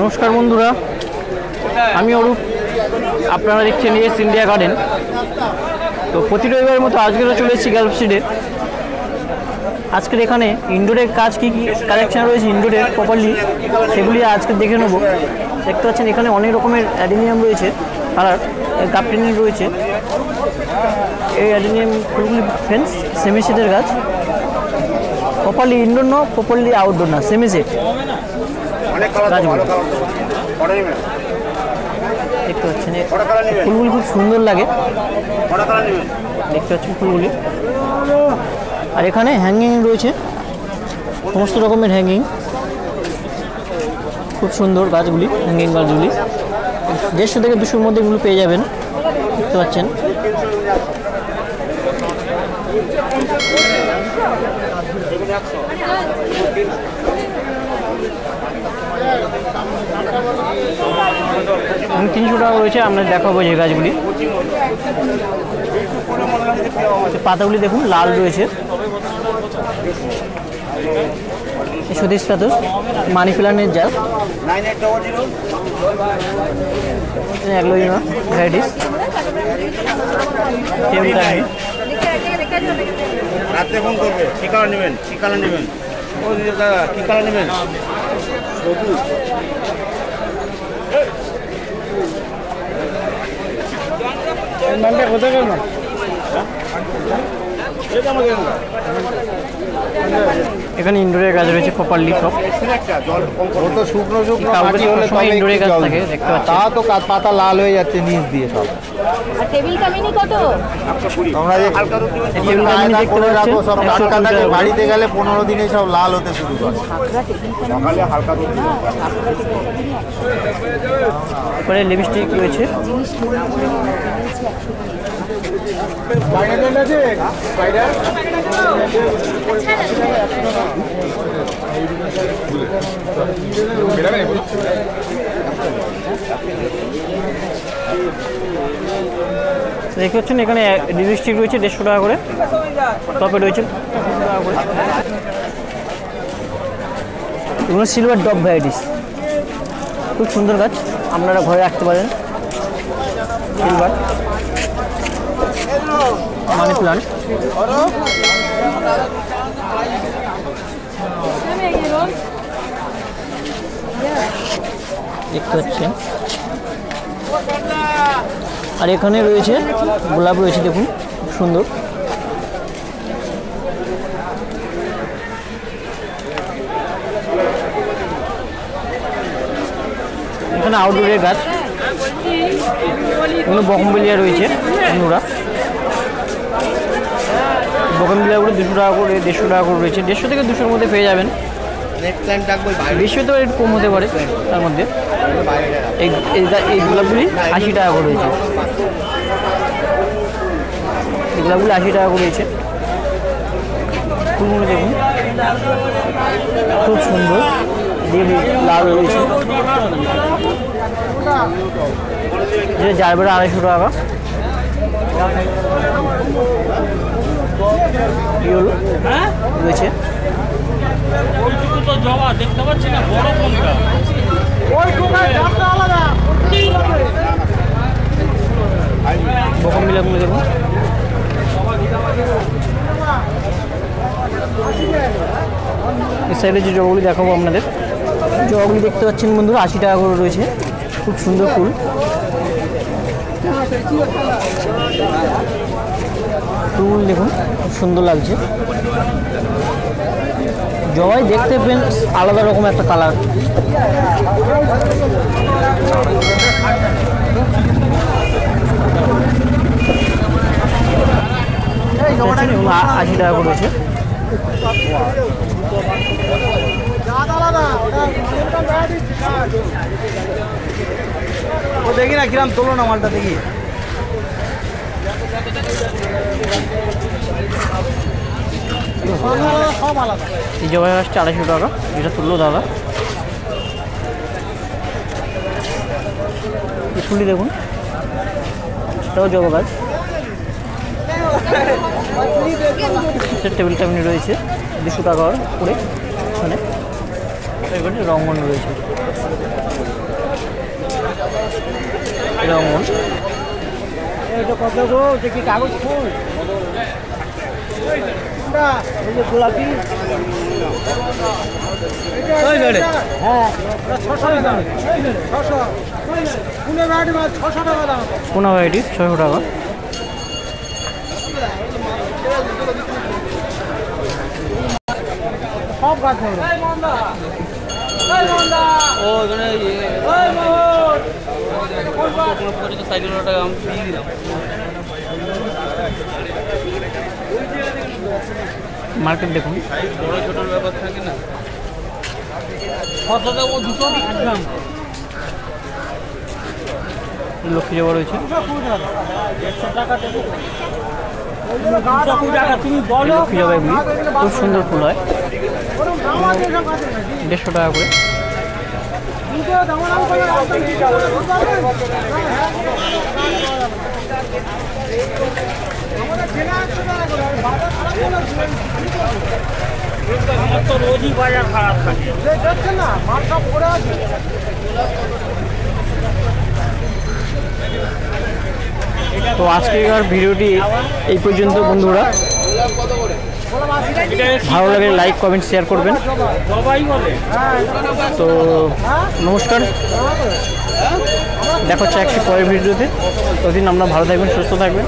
নমস্কার বন্ধুরা, আমি অরূপ, আপনারা দেখছেন এস ইন্ডিয়া গার্ডেন তো প্রতি রবিবারের মতো আজকেরও চলে এসেছি স্ট্রিটে আজকের এখানে ইনডোরের কাজ কী কী কালেকশান রয়েছে ইনডোরের প্রপারলি সেগুলি আজকে দেখে নেব। দেখতে পাচ্ছেন এখানে অনেক রকমের অ্যাডিনিয়াম রয়েছে কালার কাপটিনি রয়েছে। এই অ্যাডিনিয়াম ফুলগুলি ফেন্স সেমি সেটের গাছ। প্রপারলি ইনডোর না প্রপারলি আউটডোর না সেমি দেখতে পাচ্ছেন ফুলগুলি খুব সুন্দর লাগে। দেখতে পাচ্ছেন ফুলগুলি। আর এখানে হ্যাঙ্গিং রয়েছে। সমস্ত রকমের হ্যাঙ্গিং খুব সুন্দর গাছগুলি হ্যাঙ্গিং গাছগুলি। দেড়শো থেকে দুশোর মধ্যে এগুলো পেয়ে যাবেন। দেখতে পাচ্ছেন। এবং তিনশো টাকা রয়েছে আমরা দেখাবো যে গাছগুলি। পাতাগুলি দেখুন, লাল রয়েছে। সতীশ পাতস মানি প্লান্টের জাল। অ্যাগ্লোইমা টেবিল ফোন করবে, কী কালার নেবেন? কী কালার নেবেন? ও দিদি, কী কালার নেবেন? কোথায় গেল এটা আমাদের এখানে ইনডোরের গাছ রয়েছে প্রপারলি সব। তো শুকনো শুকনো মাটি হলে গাছ থাকে, দেখতে পাচ্ছি। তা তো পাতা লাল হয়ে যাচ্ছে নিচ দিয়ে সব। আর টেবিল কামিনি কত? তোমরা যে হালকা রোদ দিবেন এই টেবিল কামিনী দেখতে করে সব টাটকা থাকে বাড়িতে গেলে পনেরো দিনে সব লাল হতে শুরু করে। সকালে হালকা রোদ লিপস্টিক রয়েছে। জিনিস দেখতে পাচ্ছেন এখানে লিপস্টিক রয়েছে দেড়শো টাকা করে। টপে রয়েছে। এগুলো সিলভার ডব ভ্যারাইটিস খুব সুন্দর গাছ, আপনারা ঘরে রাখতে পারেন। সিলভার মানি প্লান্ট দেখতে পাচ্ছেন আর এখানে রয়েছে গোলাপ রয়েছে, দেখুন সুন্দর। এখানে আউটডোরের গাছ। এখানে বকমবেলিয়া রয়েছে বন্ধুরা বকমবেলিয়াগুলো দুশো টাকা করে, দেড়শো টাকা করে রয়েছে। দেড়শো থেকে দুশোর মধ্যে পেয়ে যাবেন। বেশি তো একটু কম হতে পারে তার মধ্যে। এই এই গোলাপগুলি আশি টাকা করে রয়েছে। এই গোলাপগুলি আশি টাকা করে রয়েছে। দেখুন। খুব সুন্দর। লাল রয়েছে। যে যার বেড়া আড়াইশো টাকা। কি রয়েছে তো জমা দেখতে পাচ্ছি না বড় কোনটা? বকম বিলাগুলো দেখুন এই সাইডে যে জবাগুলি দেখাবো আপনাদের। জবাগুলি দেখতে পাচ্ছেন বন্ধুরা আশি টাকা করে রয়েছে। খুব সুন্দর ফুল। ফুল দেখুন সুন্দর লাগছে। জবাই দেখতে পেন আলাদা রকম একটা কালার আশি টাকা করে রয়েছে ও দেখি না কিরাম তোলো না মালটা দেখি। এই জবাই আসছে আড়াইশো টাকা, এটা তুললো দাদা। এই দেখুন। এটাও জবা গাছ। টেবিল ক্যাবিনেট রয়েছে, দুশো টাকা করে। ওখানে এখানে রঙন রয়েছে। রঙন। কত গো দেখি কাগজ ফুল? গোলাপি। হ্যাঁ। ছশো টাকা। ছশো। সব গাছ হবে মার্কেট দেখুন। বড় ছোটোর ব্যাপার থাকে না লক্ষ্মী জবা রয়েছে খুব সুন্দর ফুল হয়। দেড়শো টাকা করে। আমার তো রোজই বাজার খারাপ থাকে না আছে তো ভিডিওটি এই পর্যন্ত বন্ধুরা। ভালো লাগলে লাইক কমেন্ট শেয়ার করবেন। তো নমস্কার। দেখো হচ্ছে একটি পরের ভিডিওতে। ততদিন আমরা ভালো থাকবেন, সুস্থ থাকবেন।